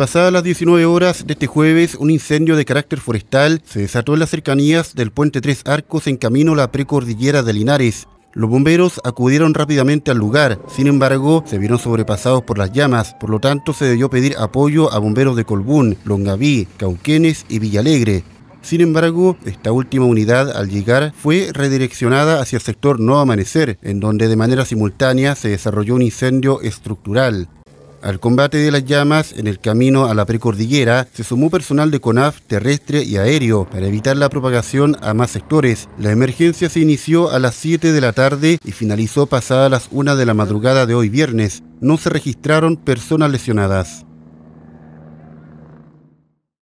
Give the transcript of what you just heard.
Pasadas las 19 horas de este jueves, un incendio de carácter forestal se desató en las cercanías del puente Tres Arcos en camino a la precordillera de Linares. Los bomberos acudieron rápidamente al lugar, sin embargo, se vieron sobrepasados por las llamas, por lo tanto se debió pedir apoyo a bomberos de Colbún, Longaví, Cauquenes y Villalegre. Sin embargo, esta última unidad al llegar fue redireccionada hacia el sector No Amanecer, en donde de manera simultánea se desarrolló un incendio estructural. Al combate de las llamas en el camino a la precordillera se sumó personal de CONAF terrestre y aéreo para evitar la propagación a más sectores. La emergencia se inició a las 7 de la tarde y finalizó pasadas las 1 de la madrugada de hoy viernes. No se registraron personas lesionadas.